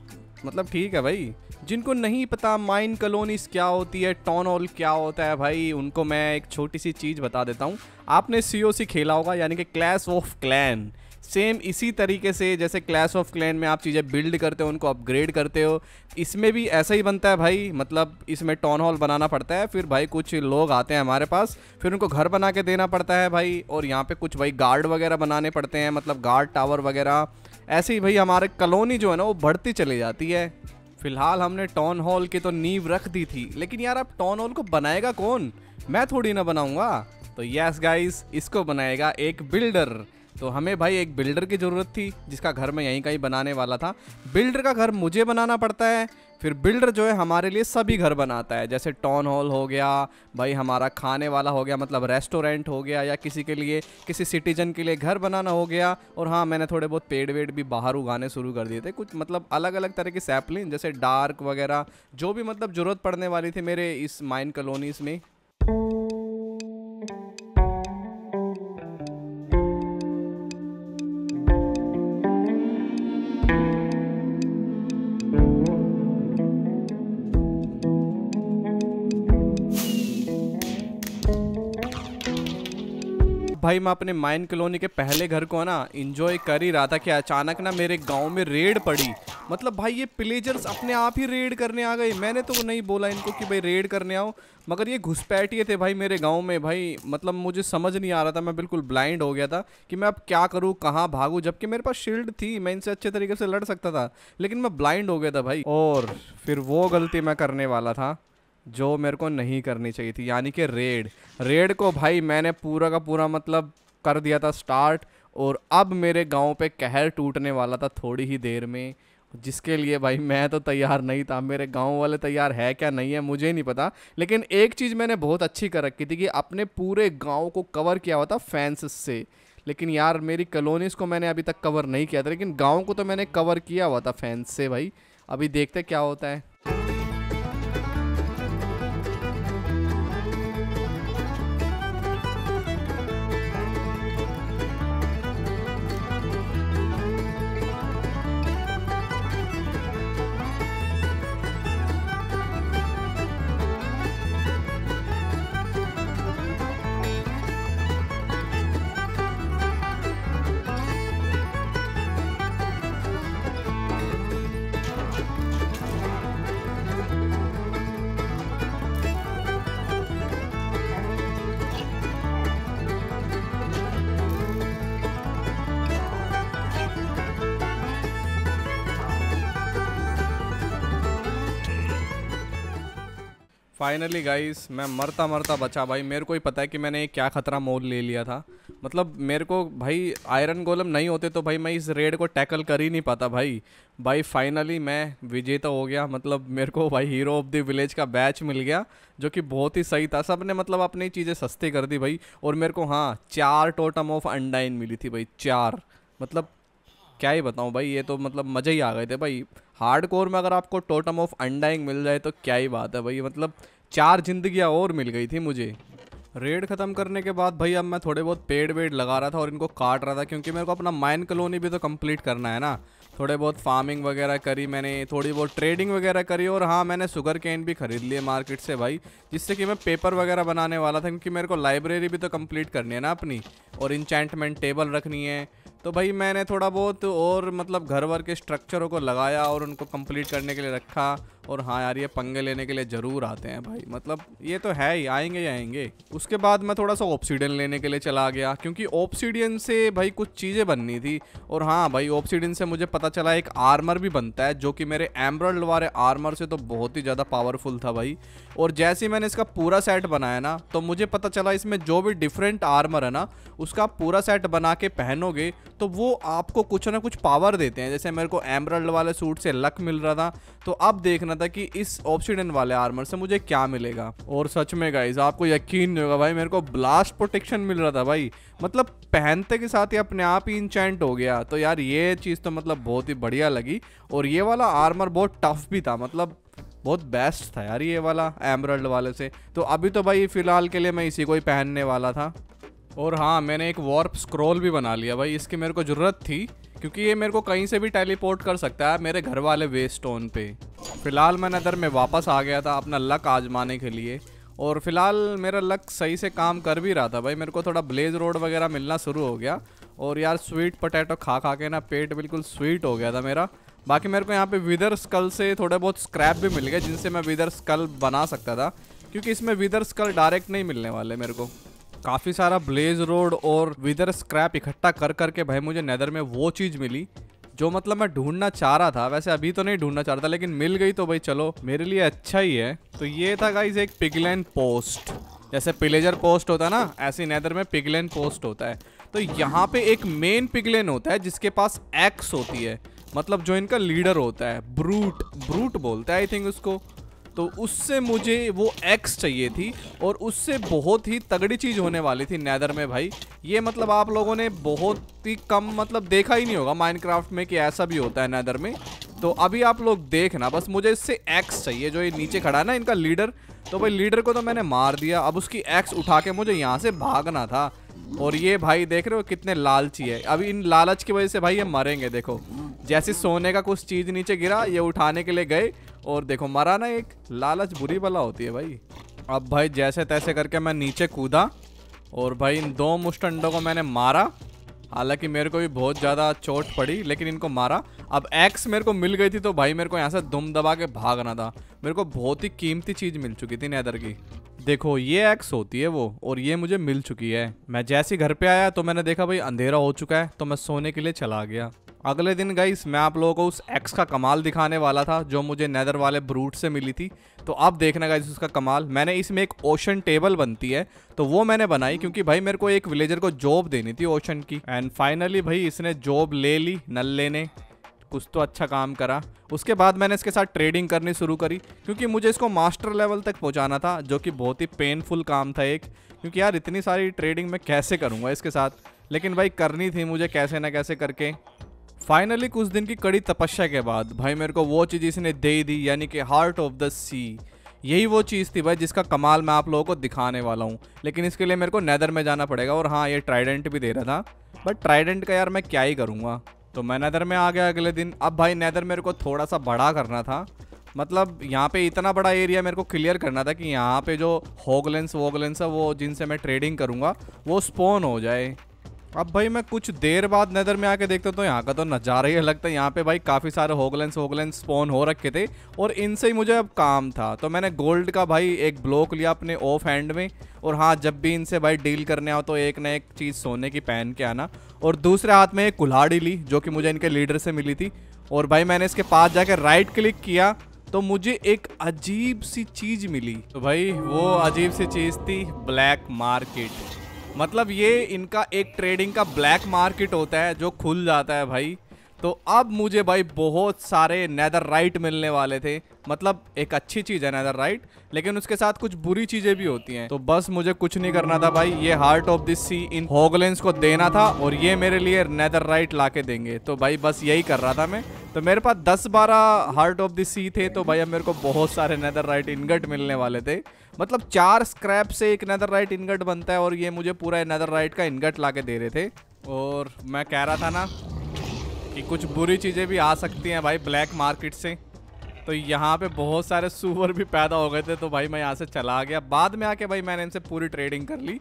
मतलब ठीक है भाई। जिनको नहीं पता माइन कलोनीस क्या होती है, टॉन हॉल क्या होता है भाई, उनको मैं एक छोटी सी चीज़ बता देता हूँ। आपने सीओसी खेला होगा, यानी कि क्लैश ऑफ़ क्लैन सेम इसी तरीके से जैसे क्लैश ऑफ़ क्लैन में आप चीज़ें बिल्ड करते हो, उनको अपग्रेड करते हो, इसमें भी ऐसा ही बनता है भाई मतलब इसमें टाउन हॉल बनाना पड़ता है, फिर भाई कुछ लोग आते हैं हमारे पास, फिर उनको घर बना के देना पड़ता है भाई, और यहाँ पे कुछ भाई गार्ड वगैरह बनाने पड़ते हैं मतलब गार्ड टावर वगैरह। ऐसे ही भाई हमारे कॉलोनी जो है ना, वो बढ़ती चली जाती है। फ़िलहाल हमने टाउन हॉल की तो नींव रख दी थी, लेकिन यार अब टाउन हॉल को बनाएगा कौन? मैं थोड़ी ना बनाऊँगा। तो यस गाइस इसको बनाएगा एक बिल्डर तो हमें भाई एक बिल्डर की ज़रूरत थी, जिसका घर मैं यहीं कहीं बनाने वाला था। बिल्डर का घर मुझे बनाना पड़ता है फिर बिल्डर जो है हमारे लिए सभी घर बनाता है। जैसे टाउन हॉल हो गया, भाई हमारा खाने वाला हो गया मतलब रेस्टोरेंट हो गया या किसी के लिए, किसी सिटीजन के लिए घर बनाना हो गया। और हाँ मैंने थोड़े बहुत पेड़ वेड़ भी बाहर उगाने शुरू कर दिए थे। कुछ मतलब अलग अलग तरह की सैपलिंग जैसे डार्क वगैरह, जो भी मतलब ज़रूरत पड़ने वाली थी मेरे इस माइन कॉलोनीज़ में। भाई, मैं अपने माइन कॉलोनी के पहले घर को ना इंजॉय कर ही रहा था कि अचानक ना मेरे गाँव में रेड पड़ी। मतलब भाई, ये प्लेजर्स अपने आप ही रेड करने आ गए। मैंने तो नहीं बोला इनको कि भाई रेड करने आओ, मगर ये घुसपैठिए थे भाई मेरे गाँव में। भाई मतलब मुझे समझ नहीं आ रहा था, मैं बिल्कुल ब्लाइंड हो गया था कि मैं अब क्या करूँ, कहाँ भागूँ, जबकि मेरे पास शील्ड थी, मैं इनसे अच्छे तरीके से लड़ सकता था, लेकिन मैं ब्लाइंड हो गया था भाई। और फिर वो गलती मैं करने वाला था। जो मेरे को नहीं करनी चाहिए थी, यानी कि रेड। रेड को भाई मैंने पूरा का पूरा मतलब कर दिया था स्टार्ट और अब मेरे गाँव पे कहर टूटने वाला था थोड़ी ही देर में, जिसके लिए भाई मैं तो तैयार नहीं था। मेरे गाँव वाले तैयार है क्या नहीं है, मुझे ही नहीं पता। लेकिन एक चीज़ मैंने बहुत अच्छी कर रखी थी कि अपने पूरे गाँव को कवर किया हुआ था फैंस से। लेकिन यार, मेरी कॉलोनीज़ को मैंने अभी तक कवर नहीं किया था, लेकिन गाँव को तो मैंने कवर किया हुआ था फैंस से भाई। अभी देखते क्या होता है। फाइनली गाइस मैं मरता मरता बचा। भाई, मेरे को ही पता है कि मैंने क्या खतरा मोल ले लिया था। मतलब मेरे को, भाई आयरन गोलम नहीं होते तो भाई, मैं इस रेड को टैकल कर ही नहीं पाता भाई। भाई फाइनली मैं विजेता हो गया। मतलब मेरे को, भाई हीरो ऑफ़ द विलेज का बैच मिल गया, जो कि बहुत ही सही था। सबने मतलब अपनी चीज़ें सस्ती कर दी भाई। और मेरे को हाँ चार टोटम ऑफ़ अंडाइन मिली थी भाई, चार। मतलब क्या ही बताऊँ भाई, ये तो मतलब मज़े ही आ गए थे भाई। हार्ड कोर में अगर आपको टोटम ऑफ़ अंडाइंग मिल जाए तो क्या ही बात है भाई। मतलब चार जिंदगियाँ और मिल गई थी मुझे। रेड ख़त्म करने के बाद भाई अब मैं थोड़े बहुत पेड़ वेड़ लगा रहा था और इनको काट रहा था क्योंकि मेरे को अपना माइन कॉलोनी भी तो कंप्लीट करना है ना। थोड़े बहुत फ़ार्मिंग वगैरह करी मैंने थोड़ी बहुत ट्रेडिंग वगैरह करी और हाँ मैंने शुगर कैन भी ख़रीद लिए मार्केट से भाई, जिससे कि मैं पेपर वगैरह बनाने वाला था क्योंकि मेरे को लाइब्रेरी भी तो कंप्लीट करनी है ना अपनी और इंचैंटमेंट टेबल रखनी है। तो भाई मैंने थोड़ा बहुत और मतलब घर वर के स्ट्रक्चरों को लगाया और उनको कंप्लीट करने के लिए रखा। और हाँ यार, ये पंगे लेने के लिए ज़रूर आते हैं भाई। मतलब ये तो है ही, आएँगे ही आएँगे। उसके बाद मैं थोड़ा सा ऑप्सीडियन लेने के लिए चला गया, क्योंकि ऑप्सीडियन से भाई कुछ चीज़ें बननी थी। और हाँ भाई ऑप्सीडियन से मुझे पता चला एक आर्मर भी बनता है, जो कि मेरे एम्ब्रॉयड वाले आर्मर से तो बहुत ही ज़्यादा पावरफुल था भाई। और जैसे ही मैंने इसका पूरा सेट बनाया ना तो मुझे पता चला इसमें जो भी डिफरेंट आर्मर है ना, उसका पूरा सेट बना के पहनोगे तो वो आपको कुछ ना कुछ पावर देते हैं। जैसे मेरे को एम्ब्रॉयड वाले सूट से लक मिल रहा था तो अब देखना था कि इस ऑप्सीडन वाले आर्मर से मुझे क्या मिलेगा? और सच में गाइज़ आपको यकीन नहीं होगा भाई, मेरे को ब्लास्ट प्रोटेक्शन मिल रहा था भाई। मतलब पहनते के साथ ही अपने आप ही इंचेंट हो गया। तो यार ये चीज़ तो मतलब बहुत ही बढ़िया लगी। और ये वाला आर्मर बहुत टफ भी था मतलब बहुत बेस्ट था यार ये वाला एमरल्ड वाले से। तो अभी तो भाई फ़िलहाल के लिए मैं इसी को ही पहनने वाला था। और हाँ मैंने एक वॉर्प स्क्रॉल भी बना लिया भाई, इसकी मेरे को ज़रूरत थी। क्योंकि ये मेरे को कहीं से भी टेलीपोर्ट कर सकता है मेरे घर वाले वे स्टोन पे। फ़िलहाल मैं नदर में वापस आ गया था अपना लक आजमाने के लिए। और फ़िलहाल मेरा लक सही से काम कर भी रहा था भाई, मेरे को थोड़ा ब्लेज रोड वगैरह मिलना शुरू हो गया। और यार स्वीट पोटैटो खा खा के ना पेट बिल्कुल स्वीट हो गया था मेरा। बाकी मेरे को यहाँ पे विदर स्कल से थोड़े बहुत स्क्रैप भी मिल गए, जिनसे मैं विदर स्कल बना सकता था। क्योंकि इसमें विदर स्कल डायरेक्ट नहीं मिलने वाले मेरे को। काफ़ी सारा ब्लेज रोड और विदर स्क्रैप इकट्ठा कर करके भाई मुझे नैदर में वो चीज़ मिली, जो मतलब मैं ढूंढना चाह रहा था। वैसे अभी तो नहीं ढूंढना चाह रहा था, लेकिन मिल गई तो भाई चलो, मेरे लिए अच्छा ही है। तो ये था गाइज़ एक पिगलैन पोस्ट जैसे पिलेजर पोस्ट होता है ना, ऐसे नैदर में पिगलैन पोस्ट होता है। तो यहाँ पे एक मेन पिगलेन होता है, जिसके पास एक्स होती है। मतलब जो इनका लीडर होता है ब्रूट ब्रूट बोलता है आई थिंक उसको। तो उससे मुझे वो एक्स चाहिए थी और उससे बहुत ही तगड़ी चीज़ होने वाली थी नैदर में भाई। ये मतलब आप लोगों ने बहुत ही कम मतलब देखा ही नहीं होगा माइनक्राफ्ट में कि ऐसा भी होता है नैदर में। तो अभी आप लोग देखना, बस मुझे इससे एक्स चाहिए, जो ये नीचे खड़ा है ना इनका लीडर। तो भाई लीडर को तो मैंने मार दिया, अब उसकी एक्स उठा के मुझे यहाँ से भागना था। और ये भाई देख रहे हो कितने लालची है। अभी इन लालच की वजह से भाई ये मरेंगे, देखो। जैसे सोने का कुछ चीज़ नीचे गिरा, ये उठाने के लिए गए, और देखो, मरा ना एक लालच बुरी बला होती है भाई। अब भाई जैसे तैसे करके मैं नीचे कूदा, और भाई इन दो मुस्टंडों को मैंने मारा। हालाँकि मेरे को भी बहुत ज़्यादा चोट पड़ी, लेकिन इनको मारा। अब एक्स मेरे को मिल गई थी तो भाई मेरे को यहाँ से दुम दबा के भागना था। मेरे को बहुत ही कीमती चीज़ मिल चुकी थी नैदर की। देखो, ये एक्स होती है वो, और ये मुझे मिल चुकी है। मैं जैसे घर पे आया तो मैंने देखा भाई अंधेरा हो चुका है तो मैं सोने के लिए चला गया। अगले दिन गाइस मैं आप लोगों को उस एक्स का कमाल दिखाने वाला था, जो मुझे नैदर वाले ब्रूट से मिली थी। तो अब देखना गाइस उसका कमाल। मैंने इसमें एक ओशन टेबल बनती है तो वो मैंने बनाई क्योंकि भाई मेरे को एक विलेजर को जॉब देनी थी ओशन की। एंड फाइनली भाई इसने जॉब ले ली नल्ले ने। कुछ तो अच्छा काम करा। उसके बाद मैंने इसके साथ ट्रेडिंग करनी शुरू करी, क्योंकि मुझे इसको मास्टर लेवल तक पहुंचाना था, जो कि बहुत ही पेनफुल काम था एक। क्योंकि यार, इतनी सारी ट्रेडिंग मैं कैसे करूँगा इसके साथ? लेकिन भाई, करनी थी मुझे कैसे ना कैसे करके। फाइनली कुछ दिन की कड़ी तपस्या के बाद, भाई, मेरे को वो चीज़ इसने दे दी, यानी कि हार्ट ऑफ़ द सी यही वो चीज़ थी भाई, जिसका कमाल मैं आप लोगों को दिखाने वाला हूँ। लेकिन इसके लिए मेरे को नैदर में जाना पड़ेगा, और हाँ ये ट्राइडेंट भी दे रहा था। बट ट्राइडेंट का यार मैं क्या ही करूँगा? तो मैं नैदर में आ गया अगले दिन। अब भाई नैदर मेरे को थोड़ा सा बड़ा करना था। मतलब यहाँ पे इतना बड़ा एरिया मेरे को क्लियर करना था कि यहाँ पे जो होगलेंस वोगलेंस है, वो जिनसे मैं ट्रेडिंग करूँगा, वो स्पोन हो जाए। अब भाई मैं कुछ देर बाद नदर में आके देखता तो यहाँ का तो नज़ारा ही लगता है यहाँ पे भाई काफ़ी सारे होगलेंस होगलेंस स्पोन हो रखे थे और इनसे ही मुझे अब काम था। तो मैंने गोल्ड का भाई एक ब्लॉक लिया अपने ऑफ़ हैंड में और हाँ जब भी इनसे भाई डील करने आओ तो एक ना एक चीज़ सोने की पहन के आना। और दूसरे हाथ में एक कुल्हाड़ी ली, जो कि मुझे इनके लीडर से मिली थी। और भाई, मैंने इसके पास जाकर राइट क्लिक किया तो मुझे एक अजीब सी चीज़ मिली। तो भाई, वो अजीब सी चीज़ थी ब्लैक मार्केट मतलब ये इनका एक ट्रेडिंग का ब्लैक मार्केट होता है, जो खुल जाता है भाई। तो अब मुझे भाई बहुत सारे नैदर राइट मिलने वाले थे। मतलब एक अच्छी चीज़ है नैदर राइट लेकिन उसके साथ कुछ बुरी चीज़ें भी होती हैं। तो बस मुझे कुछ नहीं करना था भाई, ये हार्ट ऑफ़ दिस सी इन होगलेंस को देना था और ये मेरे लिए नैदर राइट ला के देंगे। तो भाई बस यही कर रहा था मैं। तो मेरे पास दस बारह हार्ट ऑफ़ दिस सी थे तो भाई अब मेरे को बहुत सारे नैदर राइट इनगट मिलने वाले थे। मतलब चार स्क्रैप से एक नैदर राइट इनगट बनता है और ये मुझे पूरा नैदर राइट का इनगट ला के दे रहे थे। और मैं कह रहा था ना कि कुछ बुरी चीज़ें भी आ सकती हैं भाई ब्लैक मार्केट से। तो यहाँ पे बहुत सारे सुअर भी पैदा हो गए थे तो भाई मैं यहाँ से चला गया। बाद में आके भाई मैंने इनसे पूरी ट्रेडिंग कर ली।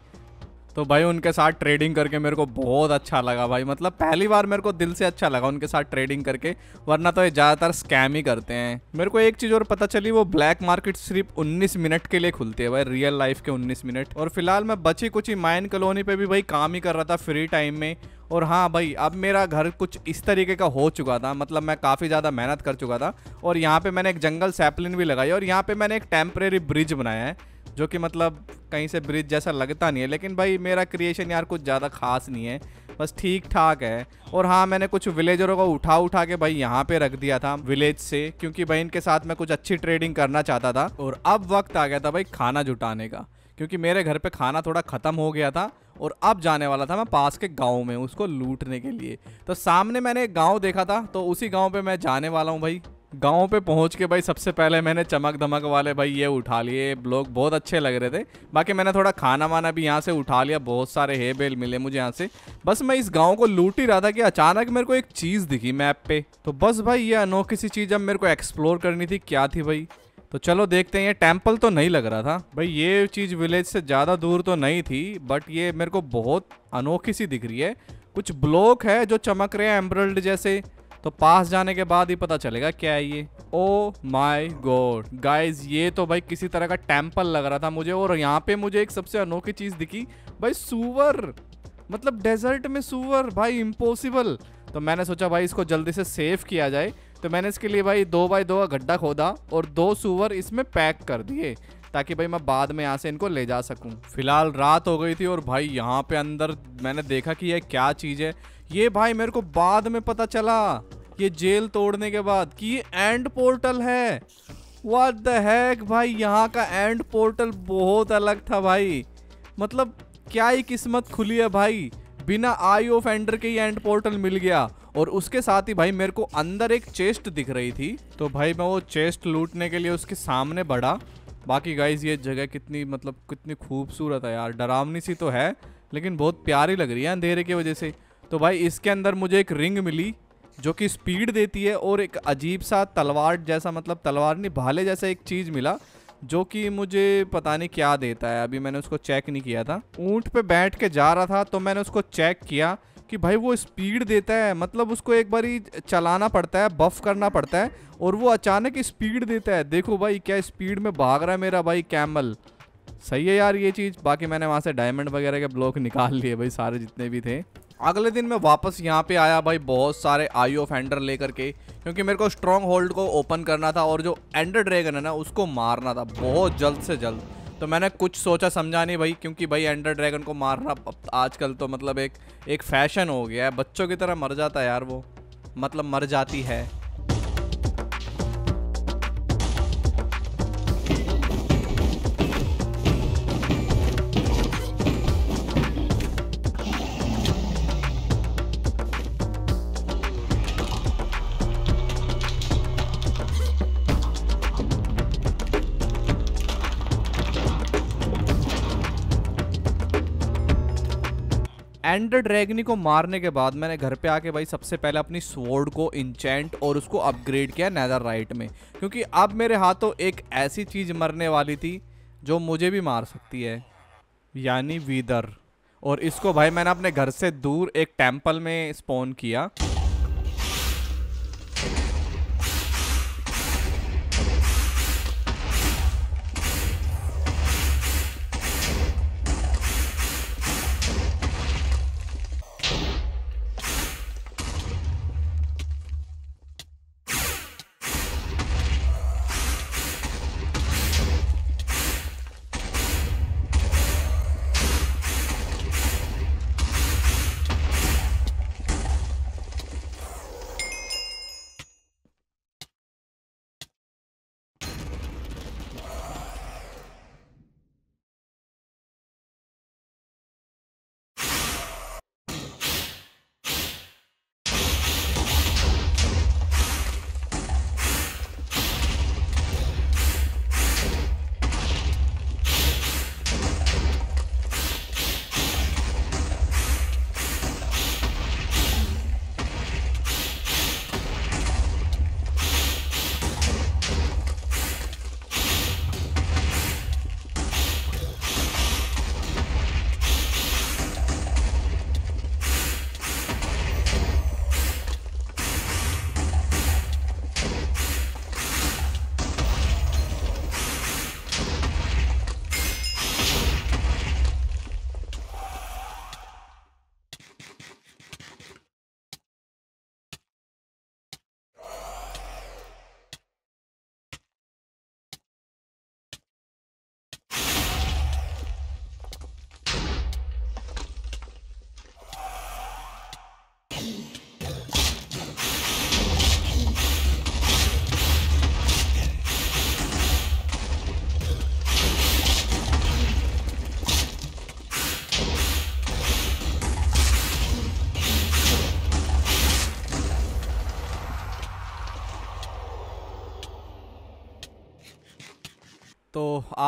तो भाई उनके साथ ट्रेडिंग करके मेरे को बहुत अच्छा लगा भाई। मतलब पहली बार मेरे को दिल से अच्छा लगा उनके साथ ट्रेडिंग करके, वरना तो ये ज़्यादातर स्कैम ही करते हैं। मेरे को एक चीज़ और पता चली, वो ब्लैक मार्केट सिर्फ़ 19 मिनट के लिए खुलती है भाई रियल लाइफ के 19 मिनट। और फ़िलहाल मैं बची कुछ ही माइन कॉलोनी पे भी भाई काम ही कर रहा था फ्री टाइम में। और हाँ भाई, अब मेरा घर कुछ इस तरीके का हो चुका था मतलब मैं काफ़ी ज़्यादा मेहनत कर चुका था। और यहाँ पे मैंने एक जंगल सैपलिन भी लगाई और यहाँ पे मैंने एक टेम्परेरी ब्रिज बनाया है, जो कि मतलब कहीं से ब्रिज जैसा लगता नहीं है, लेकिन भाई मेरा क्रिएशन यार कुछ ज़्यादा खास नहीं है, बस ठीक ठाक है। और हाँ मैंने कुछ विलेजरों को उठा उठा के भाई यहाँ पे रख दिया था विलेज से, क्योंकि भाई इनके साथ मैं कुछ अच्छी ट्रेडिंग करना चाहता था। और अब वक्त आ गया था भाई खाना जुटाने का, क्योंकि मेरे घर पे खाना थोड़ा ख़त्म हो गया था और अब जाने वाला था मैं पास के गाँव में उसको लूटने के लिए। तो सामने मैंने एक गाँव देखा था तो उसी गाँव पे मैं जाने वाला हूँ भाई। गाँव पे पहुँच के भाई सबसे पहले मैंने चमक धमक वाले भाई ये उठा लिए। ब्लॉग बहुत अच्छे लग रहे थे। बाकी मैंने थोड़ा खाना वाना भी यहाँ से उठा लिया, बहुत सारे हे बेल मिले मुझे यहाँ से। बस मैं इस गाँव को लूट ही रहा था कि अचानक मेरे को एक चीज़ दिखी मैप पे। तो बस भाई ये अनोखी सी चीज़ अब मेरे को एक्सप्लोर करनी थी, क्या थी भाई? तो चलो देखते हैं, ये टेंपल तो नहीं लग रहा था। भाई, ये चीज़ विलेज से ज़्यादा दूर तो नहीं थी, बट ये मेरे को बहुत अनोखी सी दिख रही है। कुछ ब्लॉक है जो चमक रहे हैं एम्ब्रल्ड जैसे। तो पास जाने के बाद ही पता चलेगा क्या है ये। ओ माई गॉड गाइज़ ये तो भाई किसी तरह का टेंपल लग रहा था मुझे, और यहाँ पे मुझे एक सबसे अनोखी चीज़ दिखी। भाई, सुअर। मतलब डेजर्ट में सुअर, भाई इम्पॉसिबल तो मैंने सोचा, भाई, इसको जल्दी से सेव किया जाए। तो मैंने इसके लिए भाई दो बाई दो का गड्ढा खोदा और दो सुअर इसमें पैक कर दिए, ताकि भाई मैं बाद में यहाँ से इनको ले जा सकूँ। फ़िलहाल रात हो गई थी और भाई यहाँ पे अंदर मैंने देखा कि यह क्या चीज़ है। ये भाई मेरे को बाद में पता चला, ये जेल तोड़ने के बाद कि ये एंड पोर्टल है। व्हाट द हैक भाई, यहाँ का एंड पोर्टल बहुत अलग था भाई। मतलब क्या ही किस्मत खुली है भाई। बिना आई ऑफ़ एंडर के ही एंड पोर्टल मिल गया। और उसके साथ ही भाई मेरे को अंदर एक चेस्ट दिख रही थी। तो भाई मैं वो चेस्ट लूटने के लिए उसके सामने बढ़ा। बाकी गाइज़ ये जगह कितनी मतलब कितनी खूबसूरत है यार। डरावनी सी तो है, लेकिन बहुत प्यारी लग रही है अंधेरे की वजह से। तो भाई इसके अंदर मुझे एक रिंग मिली, जो कि स्पीड देती है और एक अजीब सा तलवार जैसा मतलब तलवार नहीं, भाले जैसा एक चीज़ मिला, जो कि मुझे पता नहीं क्या देता है। अभी मैंने उसको चेक नहीं किया था। ऊँट पे बैठ के जा रहा था तो मैंने उसको चेक किया। कि भाई वो स्पीड देता है मतलब उसको एक बार ही चलाना पड़ता है बफ करना पड़ता है और वो अचानक स्पीड देता है। देखो भाई क्या स्पीड में भाग रहा है मेरा भाई कैमल। सही है यार ये चीज़। बाकी मैंने वहाँ से डायमंड वगैरह के ब्लॉक निकाल लिए भाई, सारे जितने भी थे। अगले दिन मैं वापस यहाँ पे आया भाई बहुत सारे आई ऑफ़ एंडर लेकर के, क्योंकि मेरे को स्ट्रॉन्ग होल्ड को ओपन करना था और जो एंडर ड्रैगन है ना, उसको मारना था बहुत जल्द से जल्द। तो मैंने कुछ सोचा, समझा नहीं भाई, क्योंकि भाई एंडर ड्रैगन को मारना आजकल तो मतलब एक एक फ़ैशन हो गया है। बच्चों की तरह मर जाता है यार वो। मतलब मर जाती है। एंडर ड्रैगनी को मारने के बाद मैंने घर पे आके भाई सबसे पहले अपनी स्वॉर्ड को इंचेंट और उसको अपग्रेड किया नैदर राइट में। क्योंकि अब मेरे हाथों एक ऐसी चीज़ मरने वाली थी जो मुझे भी मार सकती है। यानी वीदर और इसको भाई मैंने अपने घर से दूर एक टेंपल में स्पोन किया।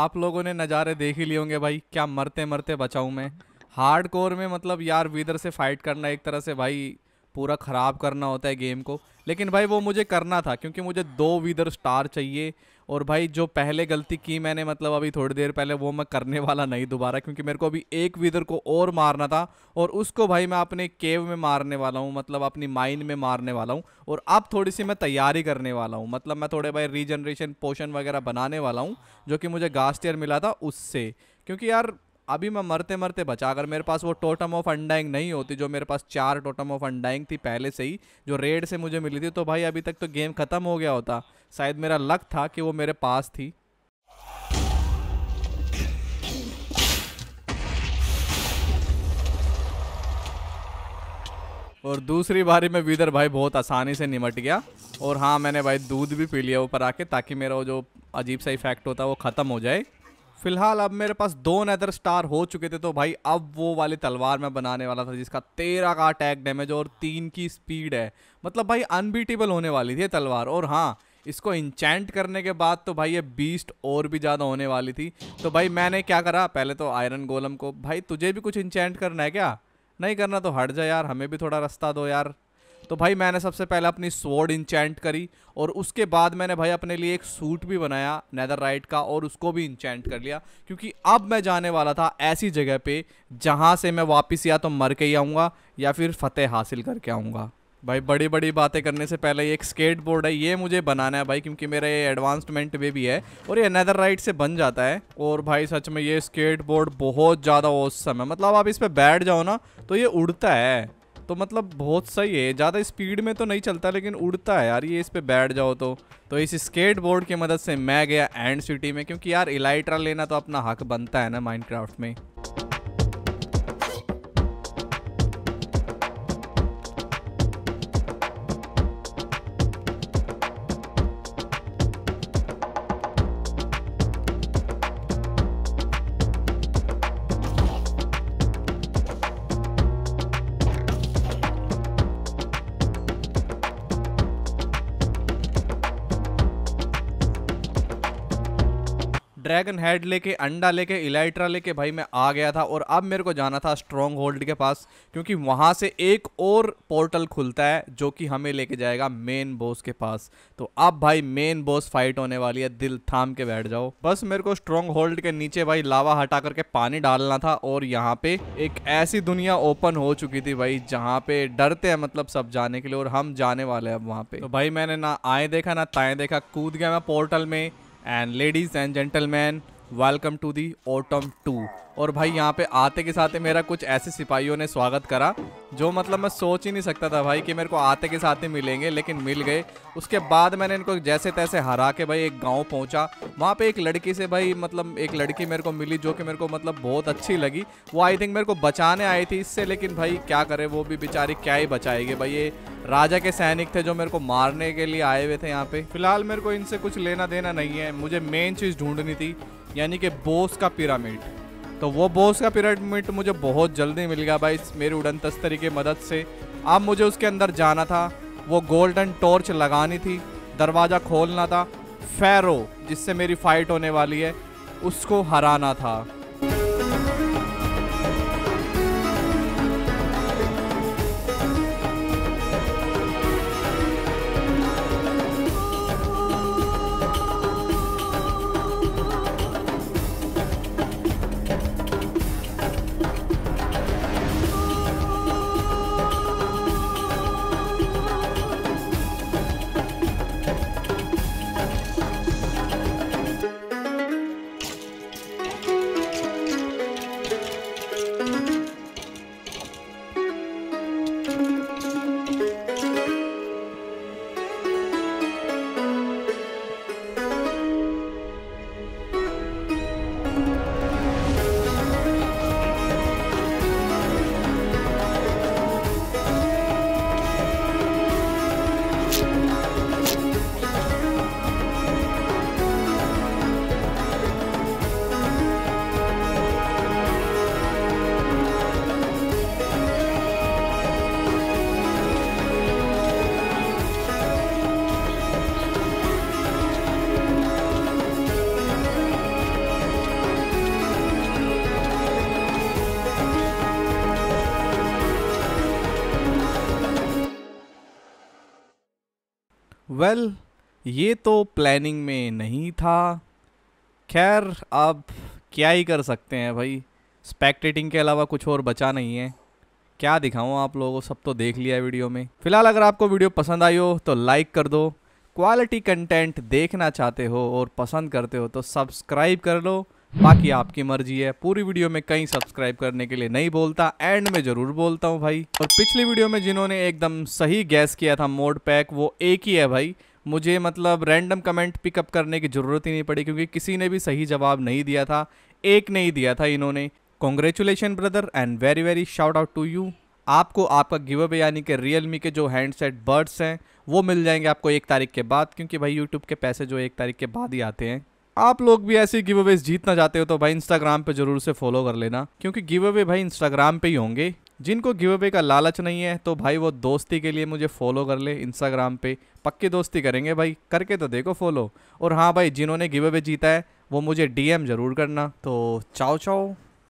आप लोगों ने नज़ारे देख ही लिए होंगे भाई, क्या मरते मरते बचाऊँ मैं। हार्ड कोर में मतलब यार, वीदर से फाइट करना एक तरह से भाई, पूरा ख़राब करना होता है गेम को। लेकिन भाई वो मुझे करना था, क्योंकि मुझे दो विदर स्टार चाहिए। और भाई जो पहले गलती की मैंने मतलब अभी थोड़ी देर पहले, वो मैं करने वाला नहीं दोबारा, क्योंकि मेरे को अभी एक विदर को और मारना था और उसको भाई मैं अपने केव में मारने वाला हूँ मतलब अपनी माइन में मारने वाला हूँ और अब थोड़ी सी मैं तैयारी करने वाला हूँ। मतलब मैं थोड़े भाई रीजनरेशन पोशन वगैरह बनाने वाला हूँ, जो कि मुझे गास्टियर मिला था उससे। क्योंकि यार अभी मैं मरते मरते बचा। अगर मेरे पास वो टोटम ऑफ़ अंडाइंग नहीं होती, जो मेरे पास चार टोटम ऑफ़ अंडाइंग थी पहले से ही, जो रेड से मुझे मिली थी तो भाई अभी तक तो गेम ख़त्म हो गया होता। शायद मेरा लक था कि वो मेरे पास थी। और दूसरी बारी में विदर भाई बहुत आसानी से निमट गया। और हाँ मैंने भाई दूध भी पी लिया ऊपर आके, ताकि मेरा वो जो अजीब सा इफ़ेक्ट होता है वो ख़त्म हो जाए। फ़िलहाल अब मेरे पास दो नैदर स्टार हो चुके थे तो भाई अब वो वाली तलवार मैं बनाने वाला था, जिसका तेरह का अटैक डैमेज और तीन की स्पीड है। मतलब भाई अनबीटेबल होने वाली थी तलवार। और हाँ इसको इंचैंट करने के बाद तो भाई ये बीस्ट और भी ज़्यादा होने वाली थी। तो भाई मैंने क्या करा, पहले तो आयरन गोलम को, भाई तुझे भी कुछ इंचैंट करना है क्या? नहीं करना तो हट जा यार, हमें भी थोड़ा रास्ता दो यार। तो भाई मैंने सबसे पहले अपनी स्वॉर्ड इंचेंट करी और उसके बाद मैंने भाई अपने लिए एक सूट भी बनाया नैदर राइट का और उसको भी इंचेंट कर लिया, क्योंकि अब मैं जाने वाला था ऐसी जगह पे जहाँ से मैं वापस या तो मर के ही आऊँगा या फिर फतेह हासिल करके आऊँगा। भाई बड़ी बड़ी बातें करने से पहले एक स्केट बोर्ड है, ये मुझे बनाना है भाई, क्योंकि मेरा ये एडवांसमेंट में भी है और ये नैदर राइट से बन जाता है और भाई सच में ये स्केट बोर्ड बहुत ज़्यादा औसम है। मतलब आप इस पर बैठ जाओ ना तो ये उड़ता है। तो मतलब बहुत सही है। ज़्यादा स्पीड में तो नहीं चलता, लेकिन उड़ता है यार, ये इस पर बैठ जाओ तो। तो इस स्केट बोर्ड की मदद से मैं गया एंड सिटी में, क्योंकि यार इलाइट्रा लेना तो अपना हक बनता है ना माइनक्राफ्ट में। ड्रैगन हेड लेके, अंडा लेके, इलाइट्रा लेके भाई मैं आ गया था और अब मेरे को जाना था स्ट्रॉन्ग होल्ड के पास, क्योंकि वहाँ से एक और पोर्टल खुलता है जो कि हमें लेके जाएगा मेन बॉस के पास। तो अब भाई मेन बॉस फाइट होने वाली है, दिल थाम के बैठ जाओ। बस मेरे को स्ट्रॉन्ग होल्ड के नीचे भाई लावा हटा करके पानी डालना था और यहाँ पे एक ऐसी दुनिया ओपन हो चुकी थी भाई, जहाँ पे डरते हैं मतलब सब जाने के लिए और हम जाने वाले हैं अब वहाँ पे। तो भाई मैंने ना आए देखा, ना ताए देखा, कूद गया मैं पोर्टल में and ladies and gentleman welcome to the autumn two और भाई, यहाँ पे आते के साथ मेरा कुछ ऐसे सिपाहियों ने स्वागत करा, जो मतलब मैं सोच ही नहीं सकता था भाई कि मेरे को आते के साथ ही मिलेंगे, लेकिन मिल गए। उसके बाद मैंने इनको जैसे तैसे हरा के भाई एक गाँव पहुँचा। वहाँ पे एक लड़की से भाई मतलब एक लड़की मेरे को मिली, जो कि मेरे को मतलब बहुत अच्छी लगी। वो आई थिंक मेरे को बचाने आई थी इससे, लेकिन भाई क्या करे, वो भी बेचारी क्या ही बचाएगी भाई। ये राजा के सैनिक थे जो मेरे को मारने के लिए आए हुए थे यहाँ पे। फ़िलहाल मेरे को इनसे कुछ लेना देना नहीं है। मुझे मेन चीज़ ढूंढनी थी यानी कि बोस का पिरामिड। तो वो बोस का पिरामिड मुझे बहुत जल्दी मिल गया भाई मेरे उड़न तस्तरी की मदद से। अब मुझे उसके अंदर जाना था। वो गोल्डन टॉर्च लगानी थी, दरवाज़ा खोलना था। फैरो जिससे मेरी फाइट होने वाली है, उसको हराना था। वेल well, ये तो प्लानिंग में नहीं था। खैर अब क्या ही कर सकते हैं भाई। स्पेक्टेटिंग के अलावा कुछ और बचा नहीं है। क्या दिखाऊँ आप लोगों को सब तो देख लिया वीडियो में। फ़िलहाल अगर आपको वीडियो पसंद आई हो तो लाइक कर दो। क्वालिटी कंटेंट देखना चाहते हो और पसंद करते हो तो सब्सक्राइब कर लो। बाकी आपकी मर्ज़ी है। पूरी वीडियो में कहीं सब्सक्राइब करने के लिए नहीं बोलता एंड में ज़रूर बोलता हूँ भाई। और पिछली वीडियो में जिन्होंने एकदम सही गैस किया था मोड पैक वो एक ही है भाई। मुझे मतलब रैंडम कमेंट पिकअप करने की ज़रूरत ही नहीं पड़ी, क्योंकि किसी ने भी सही जवाब नहीं दिया था। एक नहीं दिया था इन्होंने। Congratulation brother and very very shout out to you आपको आपका गिव अवे यानी कि रियल के जो हैंडसेट बर्ड्स हैं, वो मिल जाएँगे आपको एक तारीख के बाद, क्योंकि भाई यूट्यूब के पैसे जो एक तारीख के बाद ही आते हैं। आप लोग भी ऐसे गिव अवेज जीतना चाहते हो तो भाई इंस्टाग्राम पे ज़रूर से फॉलो कर लेना, क्योंकि गिव अवे भाई इंस्टाग्राम पे ही होंगे। जिनको गिव अवे का लालच नहीं है तो भाई वो दोस्ती के लिए मुझे फॉलो कर ले इंस्टाग्राम पे। पक्की दोस्ती करेंगे भाई, करके तो देखो फॉलो और हाँ भाई, जिन्होंने गिव अवे जीता है, वो मुझे डीएम ज़रूर करना। तो चाओ चाओ।